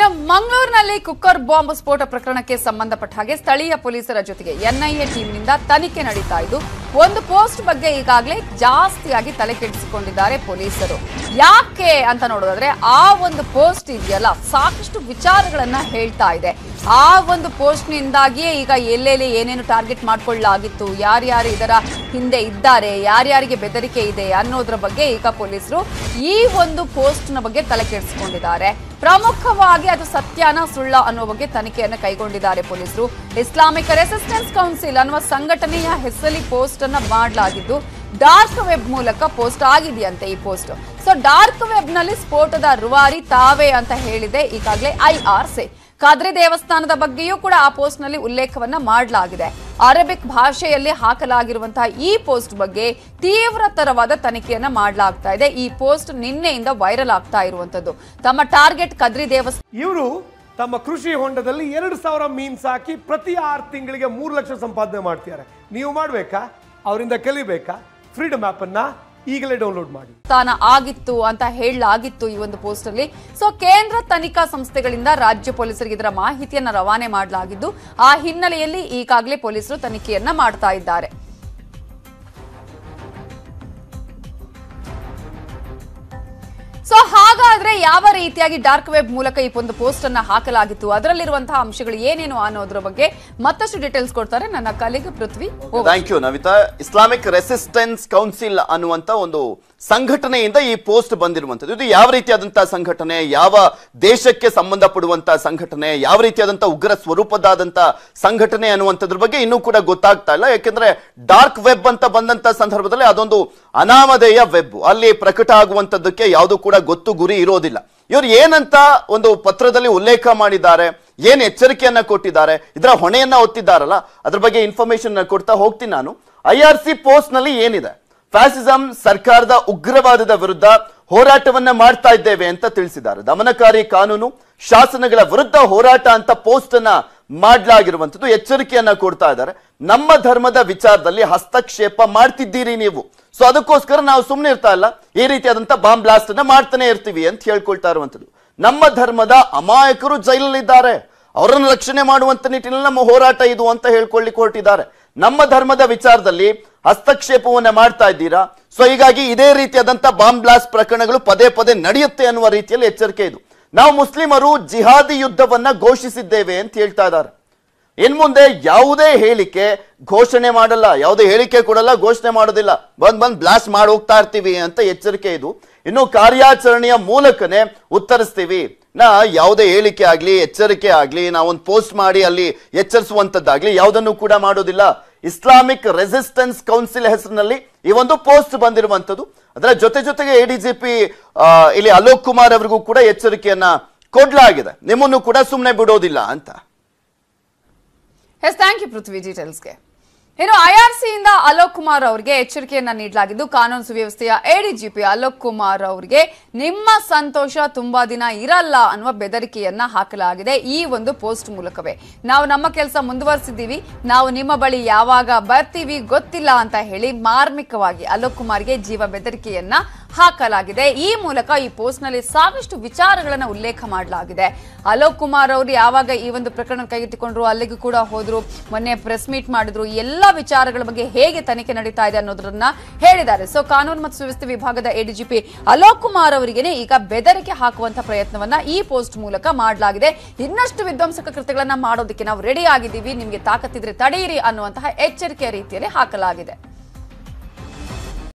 ಇನ್ನು ಮಂಗಳೂರಿನಲ್ಲಿ cooker bomb ಸ್ಫೋಟ ಪ್ರಕರಣಕ್ಕೆ ಸಂಬಂಧಪಟ್ಟ ಹಾಗೆ ಸ್ಥಳೀಯ ಪೊಲೀಸರ ಜೊತೆಗೆ ಎನ್ಐಎ ಟೀಮ್ನಿಂದ ತನಿಖೆ ನಡೀತಾ ಇದ್ದು ಒಂದು ಪೋಸ್ಟ್ ಬಗ್ಗೆ ಈಗಾಗಲೇ ಜಾಸ್ತಿಯಾಗಿ ತಲೆ ಕೆಡಿಸಿಕೊಂಡಿದ್ದಾರೆ ಪೊಲೀಸರು. ಯಾಕೆ ಅಂತ ನೋಡೋದಾದ್ರೆ, ಆ ಒಂದು ಪೋಸ್ಟ್ ಇದೆಯಲ್ಲ, ಸಾಕಷ್ಟು ವಿಚಾರಗಳನ್ನ ಹೇಳ್ತಾ ಇದೆ. ಆ ಒಂದು ಪೋಸ್ಟ್ನಿಂದಾಗಿಯೇ ಈಗ ಎಲ್ಲೆಲ್ಲಿ ಏನೇನು ಟಾರ್ಗೆಟ್ ಮಾಡ್ಕೊಳ್ಳಲಾಗಿತ್ತು, ಯಾರ್ಯಾರು ಇದರ ಹಿಂದೆ ಇದ್ದಾರೆ, ಯಾರ್ಯಾರಿಗೆ ಬೆದರಿಕೆ ಇದೆ ಅನ್ನೋದ್ರ ಬಗ್ಗೆ ಈಗ ಪೊಲೀಸರು ಈ ಒಂದು ಪೋಸ್ಟ್ನ ಬಗ್ಗೆ ತಲೆ ಕೆಡಿಸಿಕೊಂಡಿದ್ದಾರೆ. ಪ್ರಮುಖವಾಗಿ ಅದು ಸತ್ಯಾನ ಸುಳ್ಳ ಅನ್ನೋ ಬಗ್ಗೆ ತನಿಖೆಯನ್ನು ಕೈಗೊಂಡಿದ್ದಾರೆ ಪೊಲೀಸರು. ಇಸ್ಲಾಮಿಕ್ ರೆಸಿಸ್ಟೆನ್ಸ್ ಕೌನ್ಸಿಲ್ ಅನ್ನುವ ಸಂಘಟನೆಯ ಹೆಸರಲ್ಲಿ ಪೋಸ್ಟ್ ಅನ್ನ ಮಾಡಲಾಗಿದ್ದು ಡಾರ್ಕ್ ವೆಬ್ ಮೂಲಕ ಪೋಸ್ಟ್ ಆಗಿದೆಯಂತೆ ಈ ಪೋಸ್ಟ್. ಸೊ ಡಾರ್ಕ್ ವೆಬ್ನಲ್ಲಿ ಸ್ಫೋಟದ ರುವಾರಿ ತಾವೇ ಅಂತ ಹೇಳಿದೆ ಈಗಾಗಲೇ ಐಆರ್ಸಿ ಕದ್ರಿ ದೇವಸ್ಥಾನದ ಬಗ್ಗೆಯೂ ಕೂಡ ಆ ಪೋಸ್ಟ್ನಲ್ಲಿ ಉಲ್ಲೇಖವನ್ನ ಮಾಡಲಾಗಿದೆ. ಅರೇಬಿಕ್ ಭಾಷೆಯಲ್ಲಿ ಹಾಕಲಾಗಿರುವಂತಹ ಈ ಪೋಸ್ಟ್ ಬಗ್ಗೆ ತೀವ್ರತರವಾದ ತನಿಖೆಯನ್ನ ಮಾಡಲಾಗ್ತಾ ಇದೆ. ಈ ಪೋಸ್ಟ್ ನಿನ್ನೆಯಿಂದ ವೈರಲ್ ಆಗ್ತಾ ಇರುವಂತದ್ದು ತಮ್ಮ ಟಾರ್ಗೆಟ್ ಕದ್ರಿ ದೇವಸ್ಥಾನ ಇವರು ತಮ್ಮ ಕೃಷಿ ಹೊಂಡದಲ್ಲಿ ಎರಡು ಸಾವಿರ ಮೀನ್ಸ್ ಹಾಕಿ ಪ್ರತಿ ಆರು ತಿಂಗಳಿಗೆ ಮೂರು ಲಕ್ಷ ಸಂಪಾದನೆ ಮಾಡ್ತಿದ್ದಾರೆ. ನೀವು ಮಾಡಬೇಕಾ? ಅವರಿಂದ ಕಲಿಬೇಕಾ? ಫ್ರೀಡಮ್ ಆಪ್ ಅನ್ನ ಈಗಲೇ ಡೌನ್ಲೋಡ್ ಮಾಡಿ. ತಾನ ಆಗಿತ್ತು ಅಂತ ಹೇಳಲಾಗಿತ್ತು ಈ ಒಂದು ಪೋಸ್ಟ್ ಅಲ್ಲಿ. ಸೊ ಕೇಂದ್ರ ತನಿಖಾ ಸಂಸ್ಥೆಗಳಿಂದ ರಾಜ್ಯ ಪೊಲೀಸರಿಗೆ ಇದರ ಮಾಹಿತಿಯನ್ನ ರವಾನೆ ಮಾಡಲಾಗಿದ್ದು, ಆ ಹಿನ್ನೆಲೆಯಲ್ಲಿ ಈಗಾಗಲೇ ಪೊಲೀಸರು ತನಿಖೆಯನ್ನ ಮಾಡ್ತಾ ಇದ್ದಾರೆ. ಸೊ ಹಾಗಾದ್ರೆ ಯಾವ ರೀತಿಯಾಗಿ ಡಾರ್ಕ್ ವೆಬ್ ಮೂಲಕ ಈ ಒಂದು ಪೋಸ್ಟ್ ಅನ್ನ ಹಾಕಲಾಗಿತ್ತು? ಅದರಲ್ಲಿರುವಂತಹ ಅಂಶಗಳು ಏನೇನು ಅನ್ನೋದ್ರ ಬಗ್ಗೆ ಮತ್ತಷ್ಟು ಡೀಟೇಲ್ಸ್ ಕೊಡ್ತಾರೆ ನನ್ನ colleague Prithvi. Thank you Navita. Islamic resistance council ಅನ್ನುವಂತ ಒಂದು ಸಂಘಟನೆಯಿಂದ ಈ ಪೋಸ್ಟ್ ಬಂದಿರುವಂತದ್ದು ಇದು ಯಾವ ರೀತಿಯಾದಂತಹ ಸಂಘಟನೆ? ಯಾವ ದೇಶಕ್ಕೆ ಸಂಬಂಧಪಡುವಂತಹ ಸಂಘಟನೆ? ಯಾವ ರೀತಿಯಾದಂತಹ ಉಗ್ರ ಸ್ವರೂಪದಾದಂತ ಸಂಘಟನೆ ಅನ್ನುವಂಥದ್ರ ಬಗ್ಗೆ ಇನ್ನೂ ಕೂಡ ಗೊತ್ತಾಗ್ತಾ ಇಲ್ಲ. ಯಾಕೆಂದ್ರೆ ಡಾರ್ಕ್ ವೆಬ್ ಅಂತ ಬಂದಂತ ಸಂದರ್ಭದಲ್ಲಿ ಅದೊಂದು ಅನಾಮಧೇಯ ವೆಬ್ ಅಲ್ಲಿ ಪ್ರಕಟ ಆಗುವಂತದ್ದಕ್ಕೆ ಯಾವುದು ಕೂಡ ಗೊತ್ತು ಗುರಿ ಇರೋದಿಲ್ಲ. ಇವರು ಏನಂತ ಒಂದು ಪತ್ರದಲ್ಲಿ ಉಲ್ಲೇಖ ಮಾಡಿದ್ದಾರೆ? ಏನ್ ಎಚ್ಚರಿಕೆಯನ್ನ ಕೊಟ್ಟಿದ್ದಾರೆ? ಇದರ ಹೊಣೆಯನ್ನ ಒತ್ತಿದ್ದಾರಲ್ಲ ಅದ್ರ ಬಗ್ಗೆ ಇನ್ಫಾರ್ಮೇಶನ್ ಕೊಡ್ತಾ ಹೋಗ್ತೀನಿ ನಾನು. ಐ ಆರ್ ಸಿ ಪೋಸ್ಟ್ನಲ್ಲಿ ಏನಿದೆ? ಫ್ಯಾಸಿಸಂ ಸರ್ಕಾರದ ಉಗ್ರವಾದದ ವಿರುದ್ಧ ಹೋರಾಟವನ್ನ ಮಾಡ್ತಾ ಇದ್ದೇವೆ ಅಂತ ತಿಳಿಸಿದ್ದಾರೆ. ದಮನಕಾರಿ ಕಾನೂನು, ಶಾಸನಗಳ ವಿರುದ್ಧ ಹೋರಾಟ ಅಂತ ಪೋಸ್ಟ್ ಅನ್ನ ಮಾಡ್ಲಾಗಿರುವಂತದ್ದು ಎಚ್ಚರಿಕೆಯನ್ನ ಕೊಡ್ತಾ ಇದ್ದಾರೆ. ನಮ್ಮ ಧರ್ಮದ ವಿಚಾರದಲ್ಲಿ ಹಸ್ತಕ್ಷೇಪ ಮಾಡ್ತಿದ್ದೀರಿ ನೀವು. ಸೊ ಅದಕ್ಕೋಸ್ಕರ ನಾವು ಸುಮ್ಮನೆ ಇರ್ತಾ ಇಲ್ಲ. ಈ ರೀತಿಯಾದಂಥ ಬಾಂಬ್ ಬ್ಲಾಸ್ಟ್ ಅನ್ನ ಮಾಡ್ತಾನೆ ಇರ್ತೀವಿ ಅಂತ ಹೇಳ್ಕೊಳ್ತಾ ಇರುವಂಥದ್ದು. ನಮ್ಮ ಧರ್ಮದ ಅಮಾಯಕರು ಜೈಲಲ್ಲಿದ್ದಾರೆ. ಅವರನ್ನು ರಕ್ಷಣೆ ಮಾಡುವಂತ ನಿಟ್ಟಿನಲ್ಲಿ ನಮ್ಮ ಹೋರಾಟ ಇದು ಅಂತ ಹೇಳ್ಕೊಳ್ಳಿ ಹೊರಟಿದ್ದಾರೆ. ನಮ್ಮ ಧರ್ಮದ ವಿಚಾರದಲ್ಲಿ ಹಸ್ತಕ್ಷೇಪವನ್ನ ಮಾಡ್ತಾ ಇದ್ದೀರಾ? ಸೊ ಹೀಗಾಗಿ ಇದೇ ರೀತಿಯಾದಂಥ ಬಾಂಬ್ ಬ್ಲಾಸ್ಟ್ ಪ್ರಕರಣಗಳು ಪದೇ ಪದೇ ನಡೆಯುತ್ತೆ ಅನ್ನುವ ರೀತಿಯಲ್ಲಿ ಎಚ್ಚರಿಕೆ ಇದು. ನಾವು ಮುಸ್ಲಿಮರು ಜಿಹಾದಿ ಯುದ್ಧವನ್ನ ಘೋಷಿಸಿದ್ದೇವೆ ಅಂತ ಹೇಳ್ತಾ ಇದ್ದಾರೆ. ಇನ್ ಮುಂದೆ ಯಾವುದೇ ಹೇಳಿಕೆ ಘೋಷಣೆ ಮಾಡಲ್ಲ. ಯಾವುದೇ ಹೇಳಿಕೆ ಕೊಡಲ್ಲ, ಘೋಷಣೆ ಮಾಡೋದಿಲ್ಲ. ಬಂದ್ ಬಂದ್ ಬ್ಲಾಸ್ಟ್ ಮಾಡಿ ಹೋಗ್ತಾ ಇರ್ತೀವಿ ಅಂತ ಎಚ್ಚರಿಕೆ ಇದು. ಇನ್ನು ಕಾರ್ಯಾಚರಣೆಯ ಮೂಲಕನೇ ಉತ್ತರಿಸ್ತೀವಿ. ನಾ ಯಾವುದೇ ಹೇಳಿಕೆ ಆಗಲಿ, ಎಚ್ಚರಿಕೆ ಆಗಲಿ, ನಾವೊಂದು ಪೋಸ್ಟ್ ಮಾಡಿ ಅಲ್ಲಿ ಎಚ್ಚರಿಸುವಂಥದ್ದಾಗಲಿ ಯಾವುದನ್ನು ಕೂಡ ಮಾಡೋದಿಲ್ಲ. ಇಸ್ಲಾಮಿಕ್ ರೆಸಿಸ್ಟೆನ್ಸ್ ಕೌನ್ಸಿಲ್ ಹೆಸರಿನಲ್ಲಿ ಈ ಒಂದು ಪೋಸ್ಟ್ ಬಂದಿರುವಂಥದ್ದು. ಅದರ ಜೊತೆ ಜೊತೆಗೆ ಎಡಿಜಿಪಿ ಇಲ್ಲಿ ಅಲೋಕ್ ಕುಮಾರ್ ಅವರಿಗೂ ಕೂಡ ಎಚ್ಚರಿಕೆಯನ್ನ ಕೊಡ್ಲಾಗಿದೆ. ನಿಮ್ಮನ್ನು ಕೂಡ ಸುಮ್ಮನೆ ಬಿಡೋದಿಲ್ಲ ಅಂತ. ಎಸ್ ಥ್ಯಾಂಕ್ ಯು ಪೃಥ್ವಿ ಡೀಟೇಲ್ಸ್ಗೆ ಇನ್ನು ಐಆರ್ಸಿಯಿಂದ ಅಲೋಕ್ ಕುಮಾರ್ ಅವರಿಗೆ ಎಚ್ಚರಿಕೆಯನ್ನ ನೀಡಲಾಗಿದ್ದು, ಕಾನೂನು ಸುವ್ಯವಸ್ಥೆಯ ಎಡಿಜಿಪಿ ಅಲೋಕ್ ಕುಮಾರ್ ಅವರಿಗೆ ನಿಮ್ಮ ಸಂತೋಷ ತುಂಬಾ ದಿನ ಇರಲ್ಲ ಅನ್ನುವ ಬೆದರಿಕೆಯನ್ನ ಹಾಕಲಾಗಿದೆ ಈ ಒಂದು ಪೋಸ್ಟ್ ಮೂಲಕವೇ. ನಾವು ನಮ್ಮ ಕೆಲಸ ಮುಂದುವರಿಸಿದ್ದೀವಿ, ನಾವು ನಿಮ್ಮ ಬಳಿ ಯಾವಾಗ ಬರ್ತೀವಿ ಗೊತ್ತಿಲ್ಲ ಅಂತ ಹೇಳಿ ಮಾರ್ಮಿಕವಾಗಿ ಅಲೋಕ್ ಕುಮಾರ್ಗೆ ಜೀವ ಬೆದರಿಕೆಯನ್ನ ಹಾಕಲಾಗಿದೆ. ಈ ಮೂಲಕ ಈ ಪೋಸ್ಟ್ನಲ್ಲಿ ಸಾಕಷ್ಟು ವಿಚಾರಗಳನ್ನ ಉಲ್ಲೇಖ ಮಾಡಲಾಗಿದೆ. ಅಲೋಕ್ ಕುಮಾರ್ ಅವರು ಯಾವಾಗ ಈ ಒಂದು ಪ್ರಕರಣ ಕೈಗೆತ್ತಿಕೊಂಡ್ರು, ಅಲ್ಲಿಗೂ ಕೂಡ ಹೋದ್ರು, ಮೊನ್ನೆ ಪ್ರೆಸ್ ಮೀಟ್ ಮಾಡಿದ್ರು, ಎಲ್ಲ ವಿಚಾರಗಳ ಬಗ್ಗೆ ಹೇಗೆ ತನಿಖೆ ನಡೀತಾ ಇದೆ ಅನ್ನೋದನ್ನ ಹೇಳಿದ್ದಾರೆ. ಸೊ, ಕಾನೂನು ಮತ್ತು ಸುವ್ಯವಸ್ಥೆ ವಿಭಾಗದ ಎಡಿಜಿಪಿ ಅಲೋಕ್ ಕುಮಾರ್ ಅವರಿಗೆ ಈಗ ಬೆದರಿಕೆ ಹಾಕುವಂತ ಪ್ರಯತ್ನವನ್ನ ಈ ಪೋಸ್ಟ್ ಮೂಲಕ ಮಾಡಲಾಗಿದೆ. ಇನ್ನಷ್ಟು ವಿಧ್ವಂಸಕ ಕೃತ್ಯಗಳನ್ನ ಮಾಡೋದಕ್ಕೆ ನಾವು ರೆಡಿ ಆಗಿದ್ದೀವಿ. ನಿಮಗೆ ತಾಕತ್ತಿದ್ರೆ ತಡೆಯಿರಿ ಅನ್ನುವಂತಹ ಎಚ್ಚರಿಕೆಯ ರೀತಿಯಲ್ಲಿ ಹಾಕಲಾಗಿದೆ.